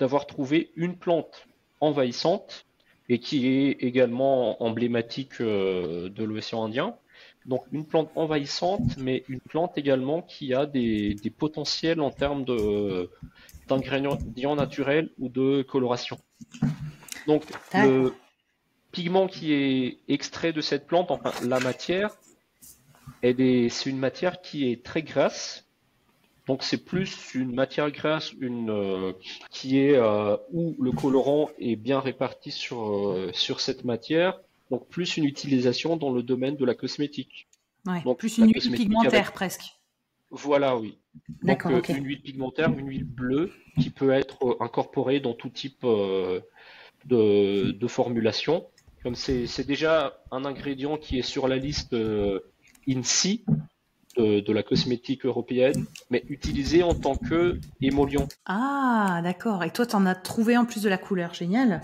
d'avoir trouvé une plante envahissante et qui est également emblématique de l'océan Indien. Donc une plante envahissante, mais une plante également qui a des, des potentiels en termes de d'ingrédients naturels ou de coloration. Donc le pigment qui est extrait de cette plante, enfin la matière, c'est une matière qui est très grasse. Donc c'est plus une matière grasse, une euh, qui est euh, où le colorant est bien réparti sur euh, sur cette matière. Donc plus une utilisation dans le domaine de la cosmétique. Ouais, donc plus une huile pigmentaire presque. Voilà, oui. Donc une huile pigmentaire, une huile bleue qui peut être incorporée dans tout type de, de formulation. Comme c'est déjà un ingrédient qui est sur la liste INSI de, la cosmétique européenne, mais utilisé en tant que émollient. Ah, d'accord. Et toi, tu en as trouvé en plus de la couleur. Génial.